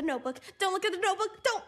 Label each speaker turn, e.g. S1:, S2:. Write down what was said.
S1: the notebook. Don't look at the notebook. Don't.